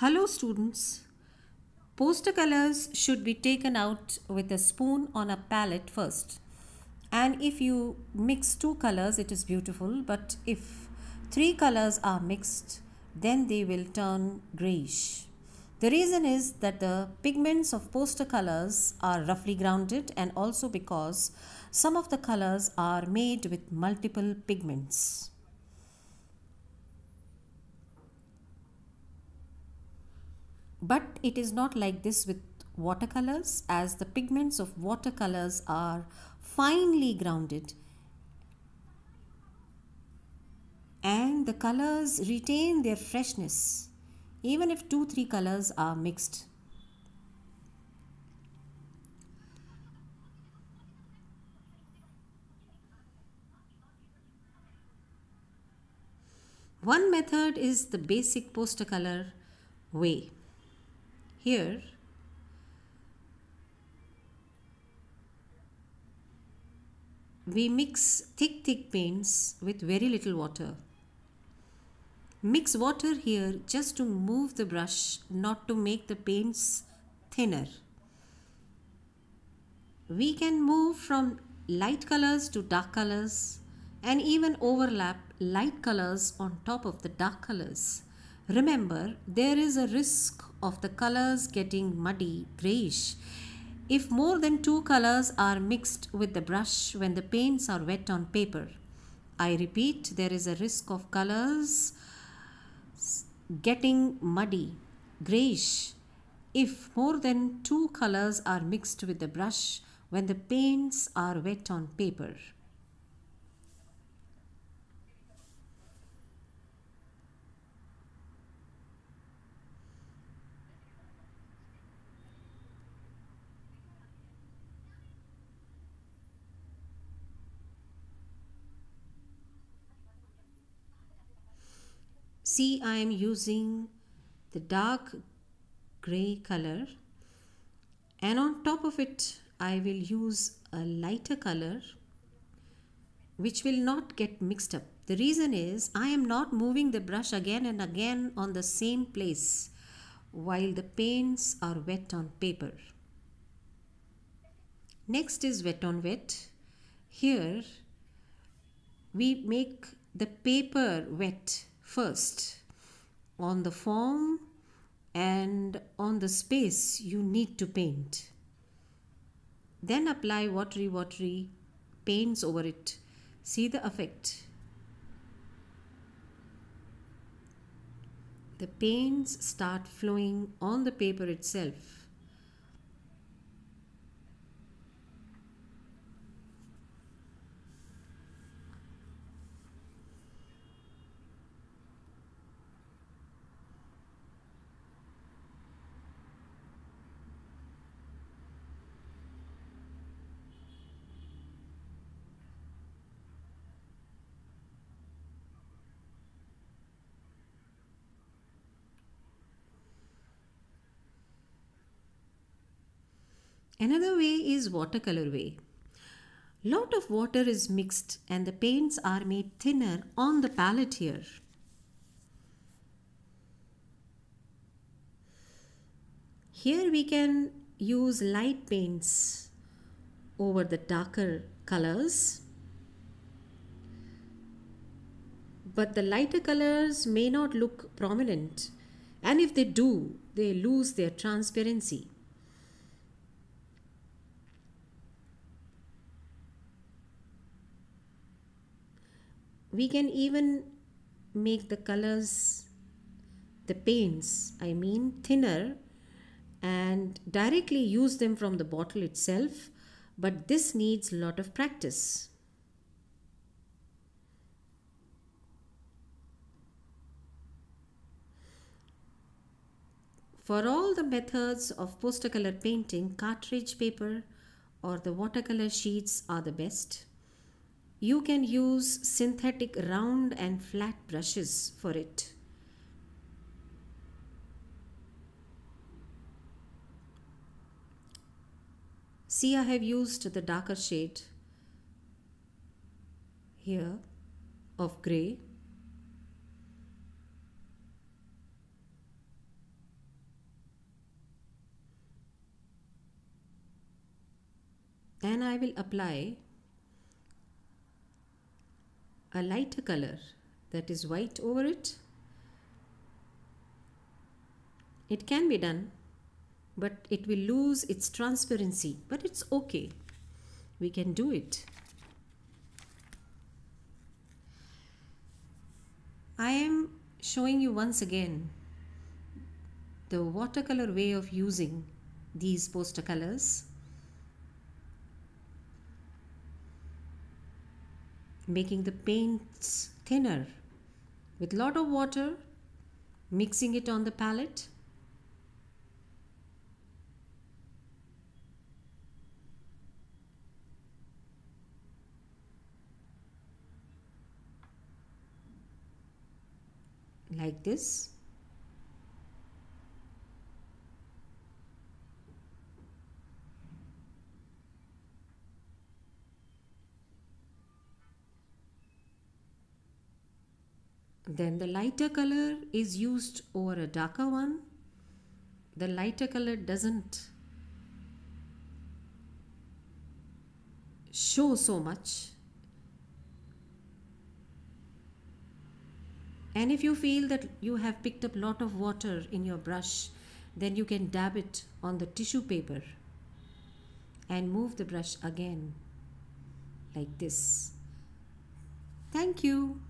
Hello students. Poster colors should be taken out with a spoon on a palette first. And if you mix two colors it is beautiful but if three colors are mixed then they will turn grayish. The reason is that the pigments of poster colors are roughly grounded and also because some of the colors are made with multiple pigments. But it is not like this with watercolors as the pigments of watercolors are finely grounded. And the colors retain their freshness even if two three colors are mixed. One method is the basic poster color way here we mix thick thick paints with very little water. Mix water here just to move the brush not to make the paints thinner. We can move from light colors to dark colors and even overlap light colors on top of the dark colors. Remember, there is a risk of the colors getting muddy, grayish. If more than two colors are mixed with the brush when the paints are wet on paper. I repeat, there is a risk of colors getting muddy, grayish, if more than two colors are mixed with the brush when the paints are wet on paper. See I am using the dark gray color and on top of it I will use a lighter color which will not get mixed up. The reason is I am not moving the brush again and again on the same place while the paints are wet on paper. Next is wet on wet. Here we make the paper wet first on the form and on the space you need to paint. Then apply watery watery paints over it. See the effect. The paints start flowing on the paper itself. Another way is watercolor way. Lot of water is mixed and the paints are made thinner on the palette here. Here we can use light paints over the darker colors. But the lighter colors may not look prominent and if they do, they lose their transparency. We can even make the colors the paints I mean thinner and directly use them from the bottle itself but this needs a lot of practice. For all the methods of poster color painting, cartridge paper or the watercolor sheets are the best. You can use synthetic round and flat brushes for it. See, I have used the darker shade here of grey. And I will apply a lighter color that is white over it. It can be done but it will lose its transparency but it's okay. We can do it. I am showing you once again the watercolor way of using these poster colors making the paints thinner with lot of water mixing it on the palette. Like this then the lighter color is used over a darker one. The lighter color doesn't show so much. And if you feel that you have picked up a lot of water in your brush then you can dab it on the tissue paper and move the brush again like this. Thank you